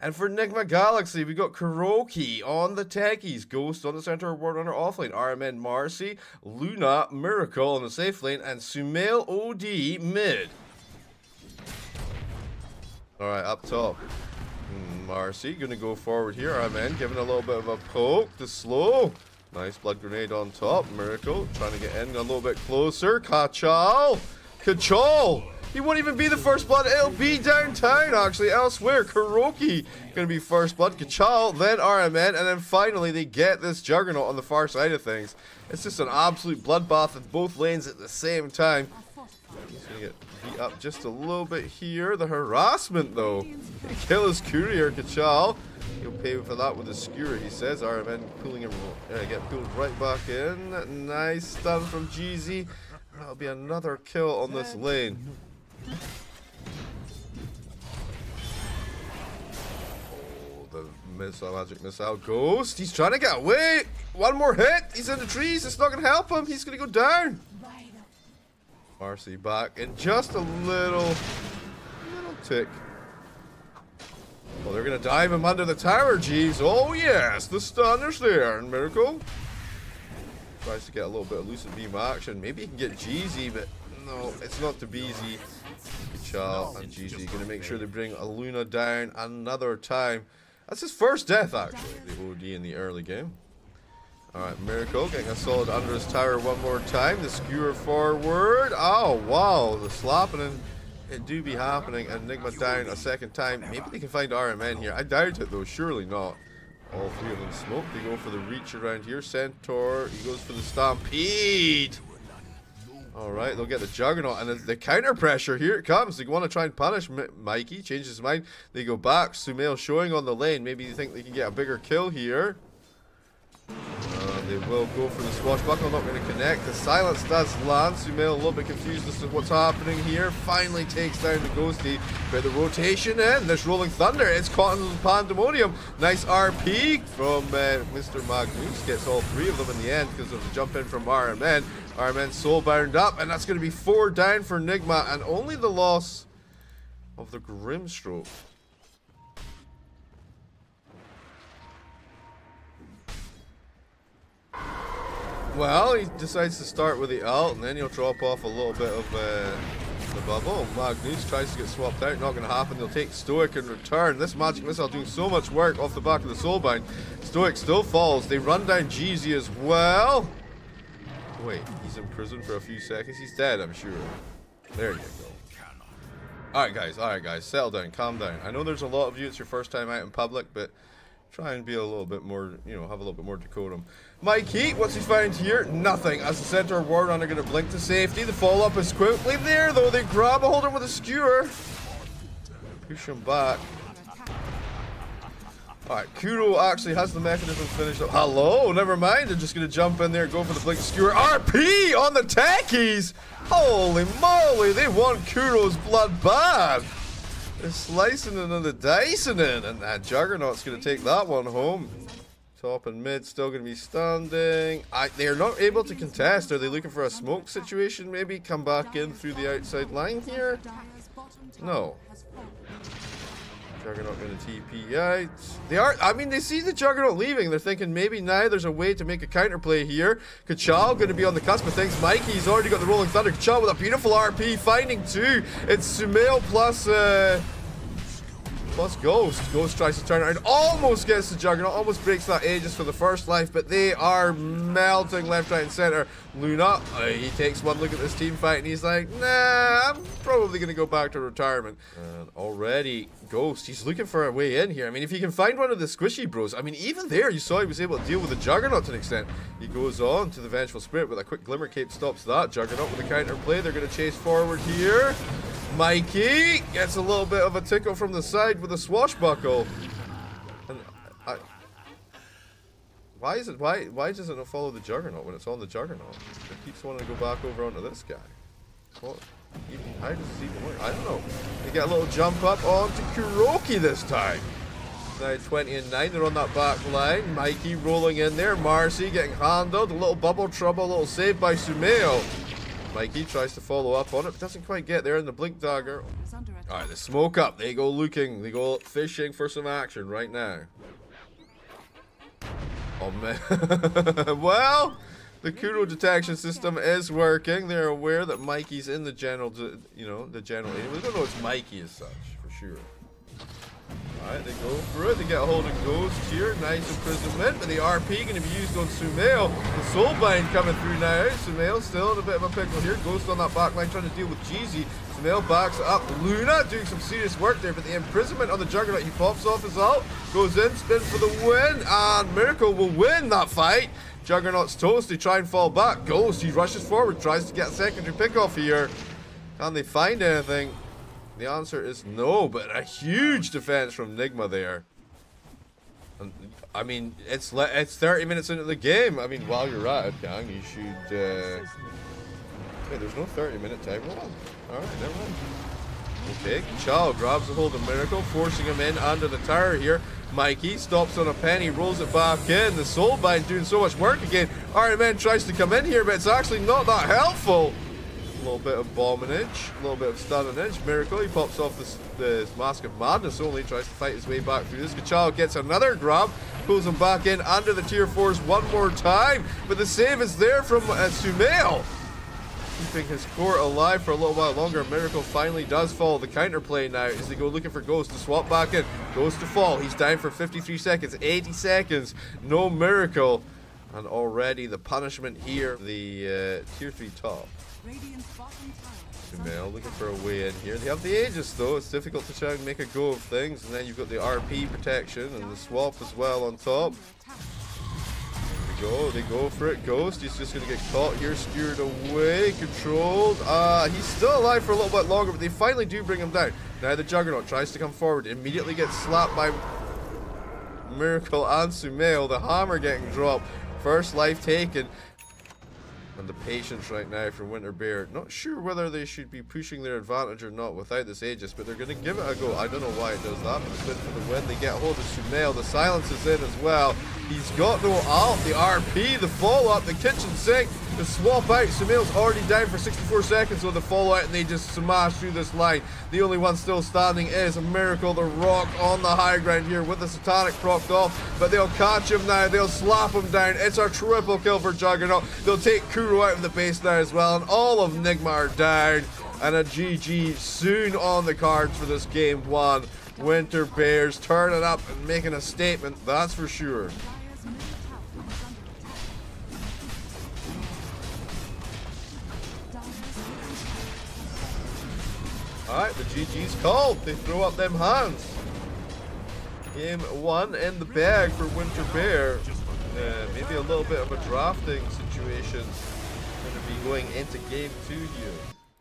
And for Nigma Galaxy, we got KuroKy on the techies, Ghost on the Centaur, War Runner offlane, RMN Marci, Luna, Miracle on the safe lane, and Sumail OD mid. Alright, up top. Hmm, Marci gonna go forward here. RMN giving a little bit of a poke to slow. Nice blood grenade on top. Miracle trying to get in a little bit closer. Kachal. Kachal. He won't even be the first blood. It'll be downtown, actually, elsewhere. KuroKy going to be first blood. Kachal, then RMN, and then finally they get this Juggernaut on the far side of things. It's just an absolute bloodbath in both lanes at the same time. He's going to get beat up just a little bit here. The harassment, though. Kill his courier, Kachal. He'll pay for that with a skewer, he says. RMN pulling him, uh, get pulled right back in. Nice stun from Jeezy. That'll be another kill on this lane. Oh, the missile, magic missile. Ghost, he's trying to get away. One more hit. He's in the trees. It's not going to help him. He's going to go down. Marci back in just a little, little tick. Well, they're going to dive him under the tower, Jeeves. Oh, yes. The stunner's there. And Miracle tries to get a little bit of Lucent Beam action. Maybe he can get Jeezy, but no, it's not to be easy. Kachal and Jeezy going to make sure they bring a Luna down another time. That's his first death, actually, the OD in the early game. Alright, Miracle getting a solid under his tower one more time. The skewer forward. Oh, wow. The slapping and it do be happening. Enigma down a second time. Maybe they can find RMN here. I doubt it, though. Surely not. All three of them smoke. They go for the reach around here. Centaur, he goes for the Stampede. Alright, they'll get the Juggernaut. And the counter pressure, here it comes. They want to try and punish Mikey. Changes his mind. They go back. Sumail showing on the lane. Maybe you think they can get a bigger kill here. They will go for the swashbuckle, not going to connect. The silence does land. Sumail a little bit confused as to what's happening here. Finally takes down the Ghosty. But the rotation in. This Rolling Thunder. It's caught in the pandemonium. Nice RP from uh, Mr. Magnus. Gets all three of them in the end because of the jump in from RMN. RMN soul bound up. And that's going to be four down for Nigma. And only the loss of the Grimstroke. Well, he decides to start with the ult, and then he'll drop off a little bit of uh, the bubble. Magnus tries to get swapped out, not going to happen. They'll take Stoic in return. This Magic Missile doing so much work off the back of the Soulbind. Stoic still falls. They run down Jeezy as well. Wait, he's in prison for a few seconds. He's dead, I'm sure. There you go. Alright guys, alright guys, settle down, calm down. I know there's a lot of you, it's your first time out in public, but try and be a little bit more, you know, have a little bit more decorum. Mikey, what's he find here? Nothing. As the center of War Runner going to blink to safety. The follow-up is quickly there, though. They grab a hold of him with a skewer. Push him back. Alright, Kuro actually has the Mekansm finished up. Hello, never mind. They're just going to jump in there, go for the blink skewer. RP on the techies! Holy moly, they want Kuro's blood bad. They're slicing it and the dicing it, and that Juggernaut's going to take that one home. Top and mid still going to be standing. I, they are not able to contest. Are they looking for a smoke situation maybe? Come back in through the outside line here? No. Juggernaut going to TP out. They are, I mean, they see the Juggernaut leaving. They're thinking maybe now there's a way to make a counterplay here. Kachal going to be on the cusp of things. Mikey, he's already got the Rolling Thunder. Kachal with a beautiful RP, finding two. It's Sumail plus... Uh, plus Ghost. Ghost tries to turn around, almost gets the Juggernaut, almost breaks that Aegis for the first life, but they are melting left, right, and center. Luna, uh, he takes one look at this team fight and he's like, nah, I'm probably going to go back to retirement. And already, Ghost, he's looking for a way in here. I mean, if he can find one of the squishy bros, I mean, even there, you saw he was able to deal with the Juggernaut to an extent. He goes on to the Vengeful Spirit with a quick Glimmer Cape, stops that. Juggernaut with a counter play. They're going to chase forward here. Mikey gets a little bit of a tickle from the side with a swashbuckle. And I, why is it why why doesn't it follow the juggernaut when it's on the juggernaut? It keeps wanting to go back over onto this guy. What? Even, how does this even work? I don't know. They get a little jump up onto KuroKy this time. Now 20 and 9, they're on that back line. Mikey rolling in there. Marci getting handled. A little bubble trouble, a little save by Sumail. Mikey tries to follow up on it, but doesn't quite get there in the blink dagger. Alright, they smoke up. They go looking. They go fishing for some action right now. Oh man. well, the Kuro detection system is working. They're aware that Mikey's in the general, you know, the general area. We don't know it's Mikey as such, for sure. Alright, they go for it. They get a hold of Ghost here. Nice imprisonment. But the RP going to be used on Sumail. The Soulbind coming through now. Sumail still in a bit of a pickle here. Ghost on that backline trying to deal with Jeezy. Sumail backs up. Luna doing some serious work there. But the imprisonment on the Juggernaut, he pops off his ult. Goes in, spin for the win. And Miracle will win that fight. Juggernaut's toast. They try and fall back. Ghost, he rushes forward. Tries to get a secondary pick off here. Can they find anything? The answer is no, but a huge defense from Nigma there. And, I mean, it's it's 30 minutes into the game. I mean, while you're at it, you should... Uh... There's no 30 minute timer on. Alright, never mind. Okay, Chow grabs a hold of Miracle, forcing him in under the tower here. Mikey stops on a penny, rolls it back in. The Soulbind doing so much work again. Iron Man tries to come in here, but it's actually not that helpful. A little bit of bombinage, a little bit of stunningage. Miracle, he pops off this, this Mask of Madness only, tries to fight his way back through this. Kachal gets another grab, pulls him back in under the tier 4s one more time. But the save is there from uh, Sumail. Keeping his core alive for a little while longer. Miracle finally does fall. The counterplay now is they go looking for Ghost to swap back in. Ghost to fall. He's down for 53 seconds, 80 seconds. No Miracle. And already the punishment here, the uh, tier 3 top. Sumail looking for a way in here. They have the Aegis though. It's difficult to try and make a go of things. And then you've got the RP protection and the swap as well on top. There we go. They go for it. Ghost. He's just going to get caught here. Steered away. Controlled. Uh, he's still alive for a little bit longer, but they finally do bring him down. Now the Juggernaut tries to come forward. Immediately gets slapped by Miracle and Sumail. The hammer getting dropped. First life taken and the patience right now for Winter Bear. Not sure whether they should be pushing their advantage or not without this Aegis, but they're going to give it a go. I don't know why it does that, but it's good for the win. They get hold of Sumail. The silence is in as well. He's got no ult. The RP, the follow-up, the kitchen sink, the swap out. Sumail's already down for 64 seconds with the fallout, and they just smash through this line. The only one still standing is a Miracle, the Rock on the high ground here with the Satanic propped off, but they'll catch him now. They'll slap him down. It's a triple kill for Juggernaut. They'll take Kuro out of the base now as well, and all of Nigma are down. And a GG soon on the cards for this game one. Winter Bears turning up and making a statement, that's for sure. Alright, the GG's called. They throw up them hands. Game one in the bag for Winter Bear. Uh, maybe a little bit of a drafting situation. Going to be going into game two here.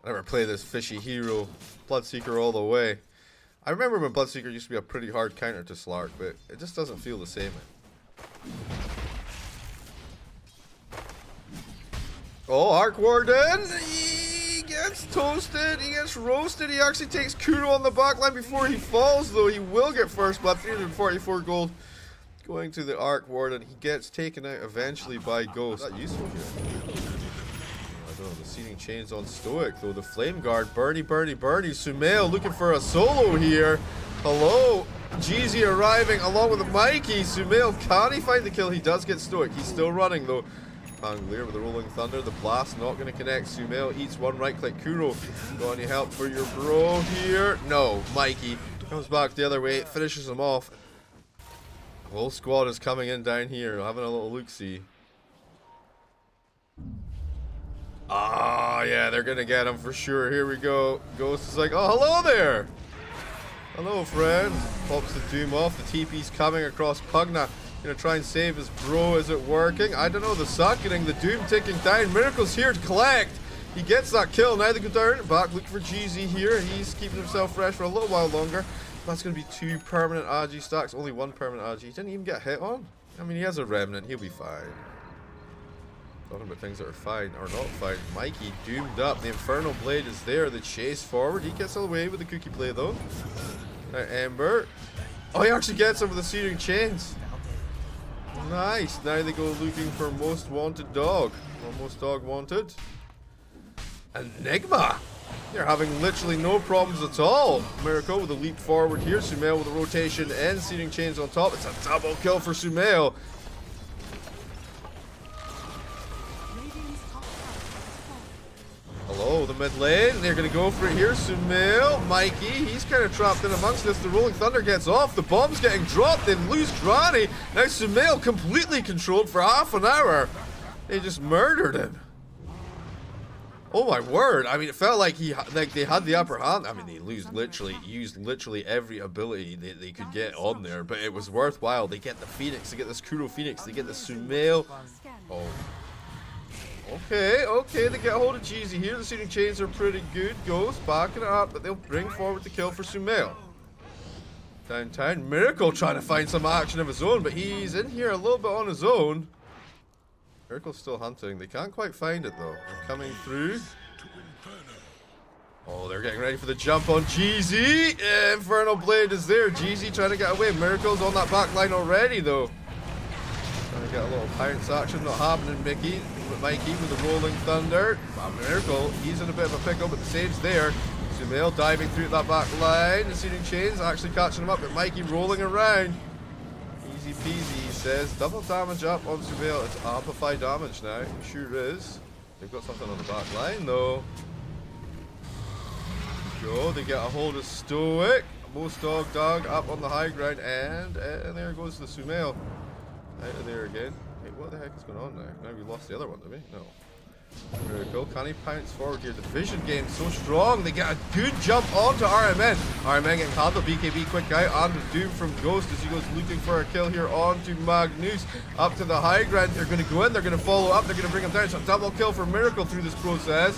I never play this fishy hero. Bloodseeker all the way. I remember when Bloodseeker used to be a pretty hard counter to Slark, but it just doesn't feel the same. Oh, Arc Warden! Toasted. He gets roasted. He actually takes Kuro on the backline before he falls, though. He will get first blood. 344 gold going to the Arc Warden. He gets taken out eventually by Ghost. That useful here? Oh, I don't know. The searing chains on Stoic, though. The Flame Guard. Bernie, Bernie, Bernie. Sumail looking for a solo here. Hello. Jeezy arriving along with Mikey. Sumail, can he find the kill? He does get Stoic. He's still running, though. Pangolier with the Rolling Thunder. The blast not going to connect. Sumail eats one right click. Kuro, got any help for your bro here? No. Mikey comes back the other way, finishes him off. Whole squad is coming in down here, having a little look-see. Ah, oh, yeah, they're going to get him for sure. Here we go. Ghost is like, oh, hello there. Hello, friend. Pops the Doom off. The TP's coming across Pugna. Gonna try and save his bro. Is it working? I don't know. The suck getting the doom ticking down. Miracle's here to collect. He gets that kill. Now they go down back. Looking for Jeezy here. He's keeping himself fresh for a little while longer. That's going to be two permanent RG stacks. Only one permanent RG. He didn't even get hit on. I mean, he has a remnant. He'll be fine. Talking about things that are fine or not fine. Mikey doomed up. The Infernal Blade is there. The chase forward. He gets away with the cookie play though. Now Ember. Oh, he actually gets with the searing chains. Nice. Now they go looking for most wanted dog. Or most dog wanted. Enigma. They're having literally no problems at all. Miracle with a leap forward here. Sumail with a rotation and Searing Chains on top. It's a double kill for Sumail. Mid lane. They're going to go for it here. Sumail, Mikey, he's kind of trapped in amongst this. The Rolling Thunder gets off. The bomb's getting dropped. They lose Granny. Now Sumail completely controlled for half an hour. They just murdered him. Oh my word! I mean, it felt like he like they had the upper hand. I mean, they lose literally used literally every ability they, they could get on there, but it was worthwhile. They get the Phoenix, they get this Kuro Phoenix, they get the Sumail. Oh. Okay, okay, they get a hold of Jeezy here. The Searing Chains are pretty good. Ghost backing it up, but they'll bring forward the kill for Sumail. Downtown, Miracle trying to find some action of his own, but he's in here a little bit on his own. Miracle's still hunting. They can't quite find it though. They're coming through. Oh, they're getting ready for the jump on Jeezy. Infernal Blade is there. Jeezy trying to get away. Miracle's on that back line already though. Trying to get a little pounce action not happening, Mickey. Mikey with the Rolling Thunder. Wow, Miracle, he's in a bit of a pickle, but the save's there. Sumail diving through that back line. The Searing Chains actually catching him up, but Mikey rolling around. Easy peasy, he says. Double damage up on Sumail. It's amplified damage now. It sure is. They've got something on the back line, though. Go, they get a hold of Stoic. Most dog dog up on the high ground, and, and there goes the Sumail. Out of there again. Wait, what the heck is going on now? Now we lost the other one, did we? No. Miracle, can he pounce forward here? The vision game so strong. They get a good jump onto RMN. RMN getting handled. BKB quick out the Doom from Ghost as he goes looking for a kill here onto Magnus. Up to the high ground. They're going to go in. They're going to follow up. They're going to bring him down. So double kill for Miracle through this process.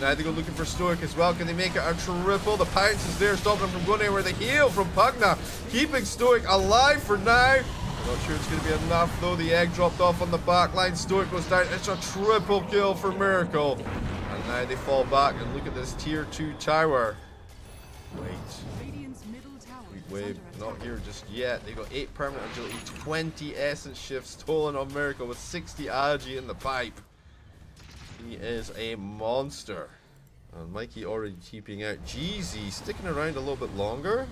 Now they go looking for Stoic as well. Can they make it a triple? The pounce is there, stopping him from going anywhere. The heal from Pugna, keeping Stoic alive for now. Not sure it's going to be enough though. The egg dropped off on the back line. Stoic goes down. It's a triple kill for Miracle. And now they fall back and look at this tier 2 tower. Wait. Wave not here just yet. They got 8 permanent agility, 20 essence shifts stolen on Miracle with 60 agi in the pipe. He is a monster. And Mikey already keeping out. Jeezy sticking around a little bit longer.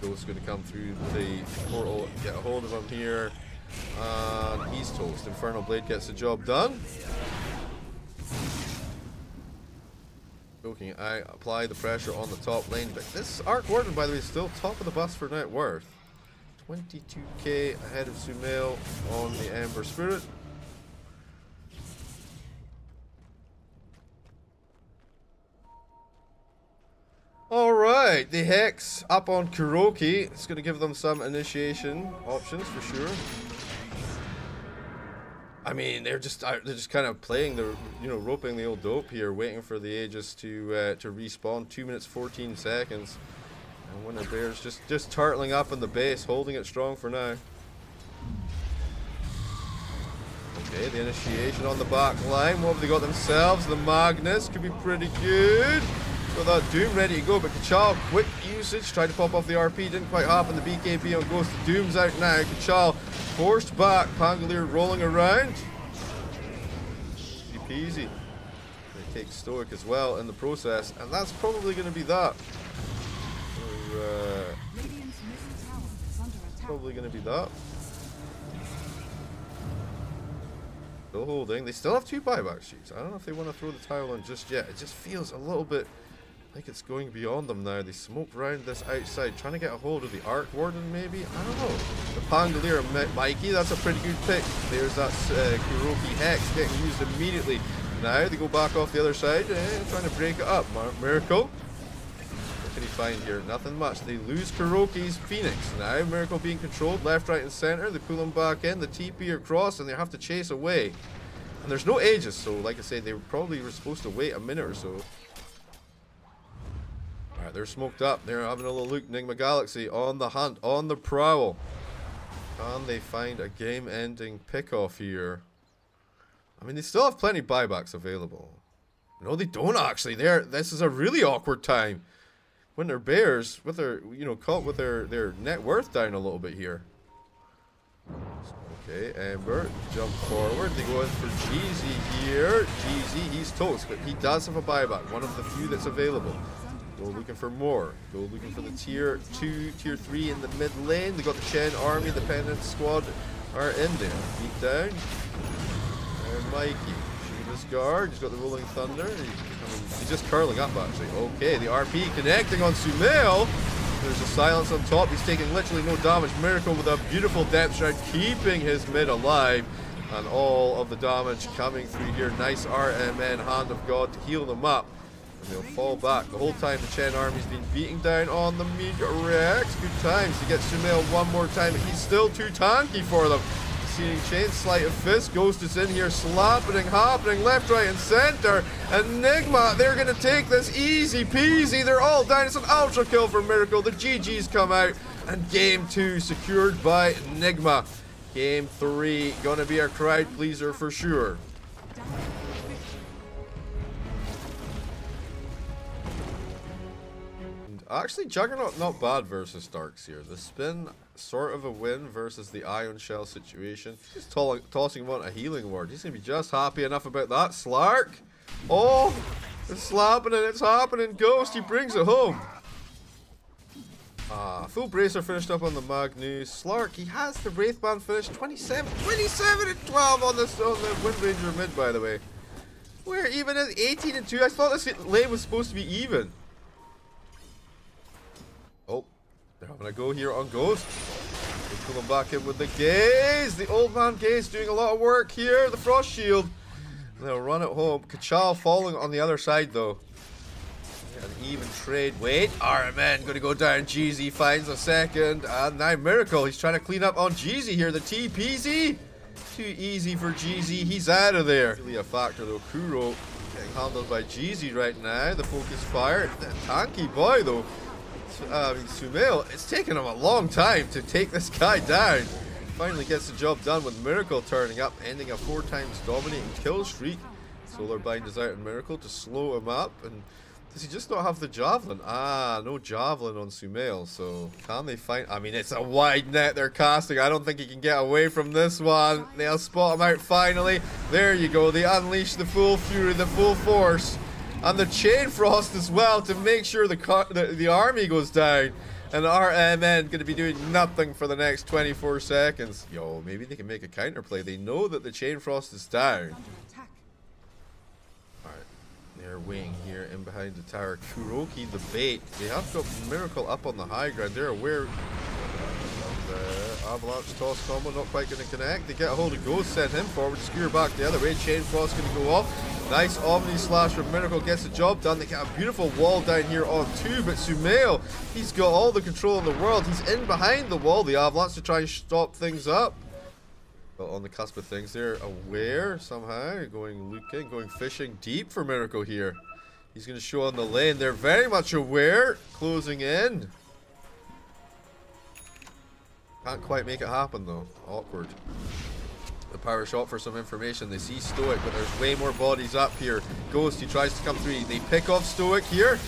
Ghost's going to come through the portal, get a hold of him here. And he's toast. Infernal Blade gets the job done. Joking, I apply the pressure on the top lane. But this Arc Warden, by the way, is still top of the bus for net worth. 22k ahead of Sumail on the Ember Spirit. The Hex up on KuroKy. It's going to give them some initiation options for sure. I mean, they're just uh, they're just kind of playing the you know roping the old dope here, waiting for the Aegis to uh, to respawn. Two minutes fourteen seconds, and Winter Bears just just turtling up in the base, holding it strong for now. Okay, the initiation on the back line. What have they got themselves? The Magnus could be pretty good. Got that Doom ready to go, but Kachal, quick usage, tried to pop off the RP, didn't quite happen. The BKB on Ghost. Doom's out now. Kachal forced back. Pangolier rolling around. Easy peasy. They take Stoic as well in the process, and that's probably going to be that. So, uh, probably going to be that. Still holding. They still have two buyback sheets. I don't know if they want to throw the towel in just yet. It just feels a little bit like it's going beyond them now. They smoke around this outside, trying to get a hold of the Arc Warden, maybe? I don't know. The Pangolier Mikey, that's a pretty good pick. There's that uh, KuroKy Hex getting used immediately. Now they go back off the other side, eh, trying to break it up. Miracle. What can he find here? Nothing much. They lose KuroKy's Phoenix. Now Miracle being controlled left, right, and center. They pull him back in. The TP across, and they have to chase away. And there's no Aegis, so like I said, they probably were supposed to wait a minute or so. They're smoked up. They're having a little look. Enigma Galaxy on the hunt, on the prowl. Can they find a game-ending pick-off here? I mean, they still have plenty of buybacks available. No, they don't actually. They're, this is a really awkward time. Winter Bears, with their, you know, caught with their, their net worth down a little bit here. Okay, Ember, jump forward. They go in for Jeezy here. Jeezy, he's toast, but he does have a buyback, one of the few that's available. Go looking for more. Go looking for the tier 2, tier 3 in the mid lane. They got the Chen army, the Pendant squad are in there. Beat down. And Mikey. Shiva's guard. He's got the Rolling Thunder. He's, just curling up, actually. Okay, the RP connecting on Sumail. There's a silence on top. He's taking literally no damage. Miracle with a beautiful depth shroud, keeping his mid alive. And all of the damage coming through here. Nice RMN, Hand of God, to heal them up. And they'll fall back. The whole time the Chen army's been beating down on the Meteor Rex. Good times to get Sumail one more time. He's still too tanky for them. Searing Chain Sleight of Fist. Ghost is in here slapping, hopping, left, right, and center. Enigma, they're going to take this easy peasy. They're all down. It's an ultra kill for Miracle. The GG's come out. And game two secured by Enigma. Game three going to be a crowd pleaser for sure. Actually, Juggernaut not bad versus Darkseer. The spin, sort of a win versus the Ion Shell situation. Just to tossing him on a healing ward. He's going to be just happy enough about that. Slark! Oh! It's slapping and it's happening. Ghost, he brings it home. Ah, full bracer finished up on the Magnus. Slark, he has the Wraithband finished. 27, 27 and 12 on, this, on the Wind Ranger mid, by the way. We're even at 18 and 2. I thought this lane was supposed to be even. They're having a go here on Ghost. They pull him back in with the gaze. The old man gaze doing a lot of work here. The frost shield. They'll run it home. Kachal falling on the other side though. An even trade. Wait, RMN gonna go down. Jeezy finds a second. And now Miracle. He's trying to clean up on Jeezy here. The T Peasy. Too easy for Jeezy. He's out of there. Really a factor though. Kuro getting handled by Jeezy right now. The focus fire. The tanky boy though uh, I mean, Sumail, it's taken him a long time to take this guy down. Finally gets the job done with Miracle turning up, ending a four times dominating kill streak. Solar Bind is out in Miracle to slow him up. And does he just not have the Javelin? Ah, no Javelin on Sumail. So can they find... I mean, it's a wide net they're casting. I don't think he can get away from this one. They'll spot him out finally. There you go. They unleash the full fury, the full force and the chain frost as well to make sure the the, the army goes down. And RMN going to be doing nothing for the next 24 seconds. Yo, maybe they can make a counterplay. They know that the chain frost is down. Alright, they're waiting here in behind the tower. KuroKy the bait. They have got Miracle up on the high ground. They're aware uh, Avalanche toss combo not quite going to connect. They get a hold of Ghost, send him forward, skewer back the other way. Chain Frost going to go off. Nice Omni Slash from Miracle gets the job done. They get a beautiful wall down here on two, but Sumail, he's got all the control in the world. He's in behind the wall, the Avalanche, to try and stop things up. Well, on the cusp of things, they're aware somehow, going looking, going fishing deep for Miracle here. He's going to show on the lane. They're very much aware, closing in. Can't quite make it happen though. Awkward. The power shot for some information. They see Stoic, but there's way more bodies up here. Ghost, he tries to come through. They pick off Stoic here.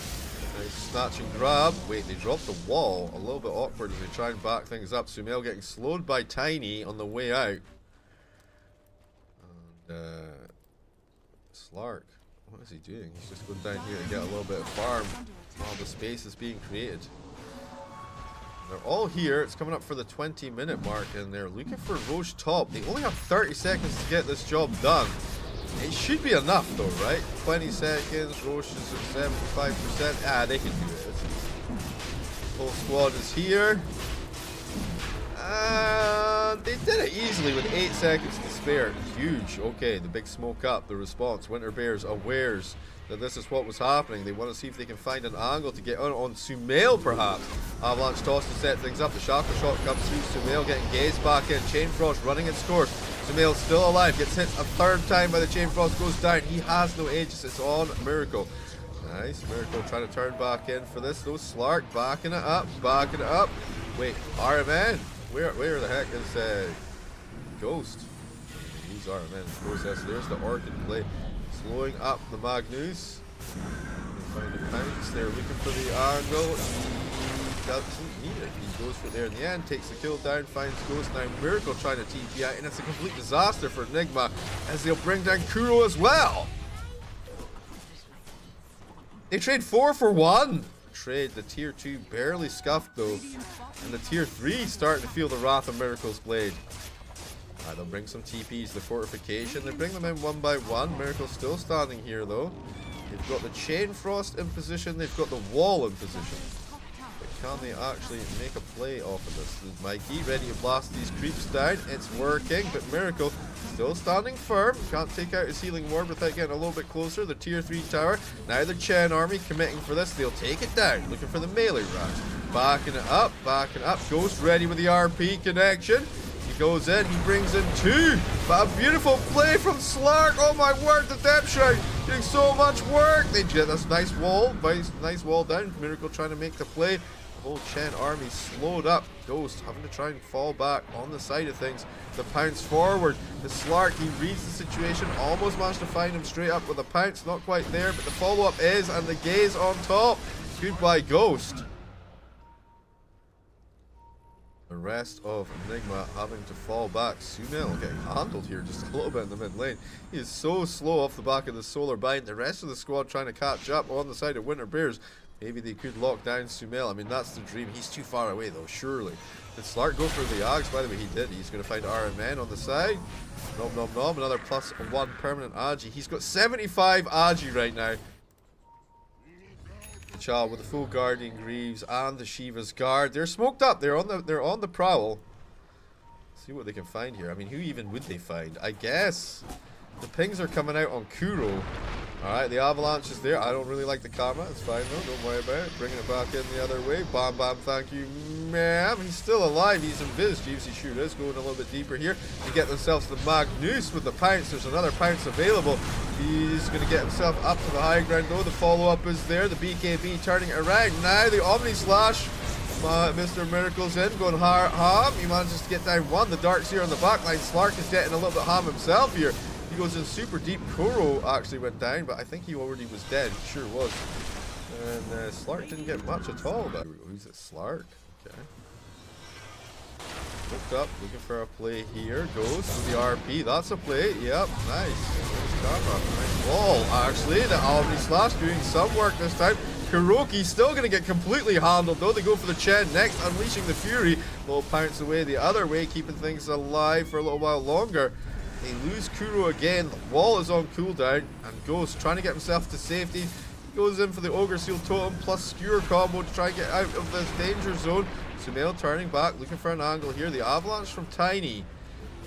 Nice snatch and grab. Wait, they drop the wall. A little bit awkward as they try and back things up. Sumail getting slowed by Tiny on the way out. And, uh, Slark. What is he doing? He's just going down here to get a little bit of farm while the space is being created. They're all here. It's coming up for the 20 minute mark and they're looking for Rosh top. They only have 30 seconds to get this job done. It should be enough though, right? 20 seconds, Rosh is at 75%. Ah, they can do it. Whole squad is here. And they did it easily with 8 seconds to spare. Huge. Okay, the big smoke up. The response. Winter Bears awares that this is what was happening. They want to see if they can find an angle to get on, on Sumail, perhaps. Avalanche toss to set things up. The Shackle Shot comes through. Sumail getting gazed back in. Chain Frost running its course. Sumail still alive. Gets hit a third time by the Chain Frost. Goes down. He has no Aegis. It's on Miracle. Nice. Miracle trying to turn back in for this. Though Slark backing it up. Backing it up. Wait, RMN? Where, where the heck is uh, Ghost? Who's RMN? Of course, there's the Orchid play. Slowing up the Magnus. Find pounce. They're looking for the angle. doesn't need it. He goes for there in the end, takes the kill down, finds Ghost. Now Miracle trying to TP out, and it's a complete disaster for Enigma as they'll bring down Kuro as well. They trade four for one. Trade the tier two barely scuffed though, and the tier three starting to feel the wrath of Miracle's blade. Right, they'll bring some TPs, the fortification. They bring them in one by one. Miracle's still standing here though. They've got the Chain Frost in position. They've got the wall in position. Can they actually make a play off of this? Is Mikey ready to blast these creeps down. It's working, but Miracle still standing firm. Can't take out his healing ward without getting a little bit closer. The tier 3 tower. Now the Chen army committing for this. They'll take it down. Looking for the melee rush. Backing it up, backing up. Ghost ready with the RP connection. He goes in, he brings in two. But a beautiful play from Slark. Oh my word, the Depth Shroud doing so much work. They get this nice wall, nice, nice wall down. Miracle trying to make the play. Whole Chen army slowed up. Ghost having to try and fall back on the side of things. The pounce forward. The Slark, he reads the situation. Almost managed to find him straight up with a pounce. Not quite there, but the follow-up is, and the gaze on top. Goodbye, Ghost. The rest of Enigma having to fall back. Sumail getting handled here just a little bit in the mid lane. He is so slow off the back of the Solar Bind. The rest of the squad trying to catch up on the side of Winter Bears. Maybe they could lock down Sumail. I mean, that's the dream. He's too far away, though, surely. Did Slark go for the Aghs? By the way, he did. He's going to find RMN on the side. Nom nom nom. Another plus one permanent Agi. He's got 75 Agi right now. The Child with the full Guardian Greaves and the Shiva's Guard. They're smoked up. They're on the they're on the prowl. See what they can find here. I mean, who even would they find? I guess the pings are coming out on Kuro. Alright, the avalanche is there. I don't really like the karma. It's fine though. Don't worry about it. Bringing it back in the other way. Bomb bomb, thank you, ma'am. He's still alive. He's in invis. Juicy Shoot is going a little bit deeper here. To get themselves the Magnus with the pounce. There's another pounce available. He's going to get himself up to the high ground though. The follow-up is there. The BKB turning around. Now the Omni Slash. Uh, Mr. Miracle's in, going hard ham. He manages to get down one. The Dark's here on the back line. Slark is getting a little bit ham himself here. He goes in super deep. Kuro actually went down, but I think he already was dead. He sure was. And uh, Slark didn't get much at all. But who's it? Slark. Okay. Hooked up, looking for a play here. Goes to the RP. That's a play. Yep, nice. Nice wall, actually. The Omni Slash doing some work this time. KuroKy still going to get completely handled though. They go for the Chen next, unleashing the Fury. Little pounce away the other way, keeping things alive for a little while longer. They lose Kuro again. The wall is on cooldown. And Ghost trying to get himself to safety. Goes in for the Ogre Seal Totem plus Skewer combo to try and get out of this danger zone. Sumail turning back, looking for an angle here. The Avalanche from Tiny.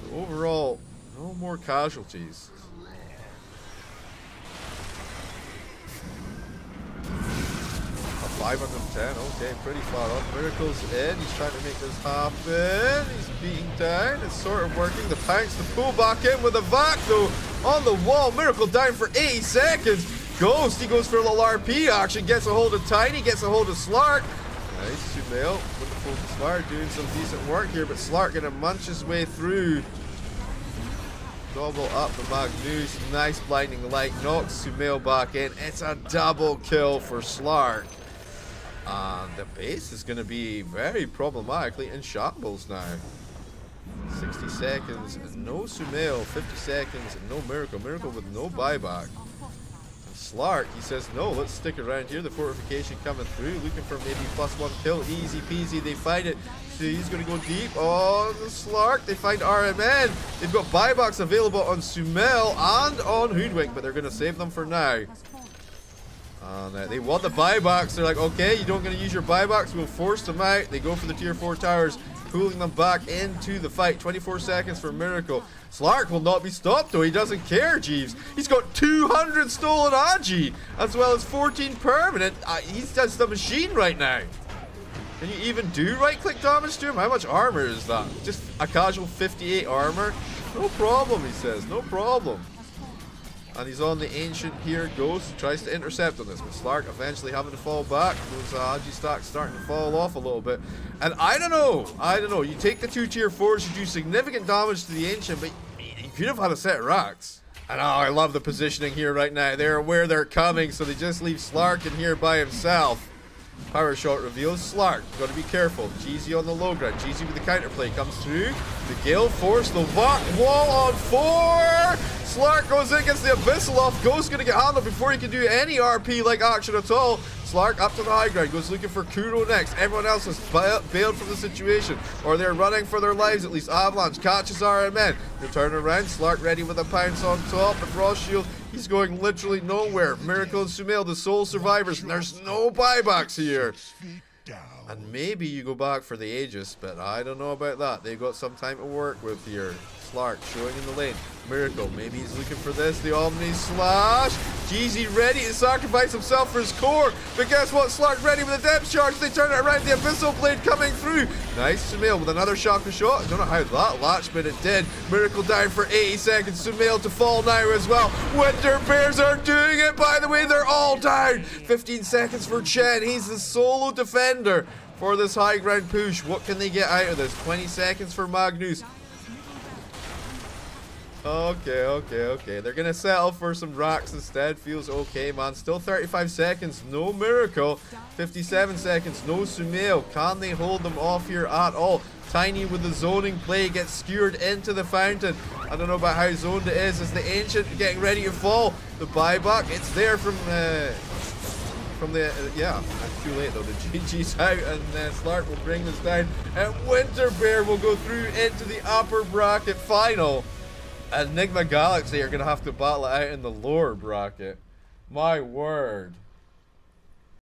So overall, no more casualties. 510, okay, pretty far off. Miracle's in, he's trying to make this happen. He's beating down, it's sort of working. The Panks to pull back in with a vac though on the wall. Miracle down for 80 seconds. Ghost, he goes for a little RP action, gets a hold of Tiny, gets a hold of Slark. Nice, Sumail with the full Slark doing some decent work here, but Slark gonna munch his way through. Double up the Magnus, nice blinding light, knocks Sumail back in. It's a double kill for Slark. And the base is going to be very problematically in shambles now. 60 seconds, no Sumail, 50 seconds, no Miracle. Miracle with no buyback. Slark, he says, no, let's stick around here. The fortification coming through, looking for maybe plus one kill. Easy peasy, they find it. So he's going to go deep Oh, the Slark. They find RMN. They've got buybacks available on Sumail and on Hoodwink, but they're going to save them for now. Uh, they want the buy box. They're like, okay, you don't going to use your buy box. We'll force them out. They go for the tier 4 towers, pulling them back into the fight. 24 seconds for Miracle. Slark will not be stopped, though. He doesn't care, Jeeves. He's got 200 stolen Agi, as well as 14 permanent. Uh, he's just a machine right now. Can you even do right-click damage to him? How much armor is that? Just a casual 58 armor? No problem, he says. No problem. And he's on the Ancient here. Ghost tries to intercept on this, but Slark eventually having to fall back. Those uh, Agi stacks starting to fall off a little bit. And I don't know. I don't know. You take the two tier 4s, you do significant damage to the Ancient, but you could have had a set of racks. And oh, I love the positioning here right now. They're aware they're coming, so they just leave Slark in here by himself. Power shot reveals Slark. Got to be careful. Jeezy on the low ground. Jeezy with the counterplay comes through. The Gale Force, the wall on four. Slark goes in, against the Abyssal off. Ghost gonna get handled before he can do any RP like action at all. Slark up to the high ground, goes looking for Kuro next. Everyone else has bailed from the situation, or they're running for their lives at least. Avalanche catches RMN. They turn around, Slark ready with a pounce on top, but Frost Shield, he's going literally nowhere. Miracle and Sumail, the sole survivors, and there's no buybacks here. And maybe you go back for the Aegis, but I don't know about that. They've got some time to work with here. Slark showing in the lane. Miracle, maybe he's looking for this. The Omni Slash. Jeezy ready to sacrifice himself for his core. But guess what? Slark ready with a depth charge. They turn it around. The Abyssal Blade coming through. Nice Sumail with another chakra shot. I don't know how that latched, but it did. Miracle down for 80 seconds. Sumail to fall now as well. Winter Bears are doing it, by the way. They're all down. 15 seconds for Chen. He's the solo defender for this high ground push. What can they get out of this? 20 seconds for Magnus. Okay, okay, okay. They're gonna settle for some rocks instead. Feels okay, man. Still 35 seconds. No miracle. 57 seconds. No Sumail. Can they hold them off here at all? Tiny with the zoning play gets skewered into the fountain. I don't know about how zoned it is. Is the Ancient getting ready to fall? The buyback, it's there from uh, from the, uh, yeah, too late though. The GG's out and uh, Slark will bring this down. And Winter Bear will go through into the upper bracket final. Enigma Galaxy are to have to battle it out in the lower bracket. My word.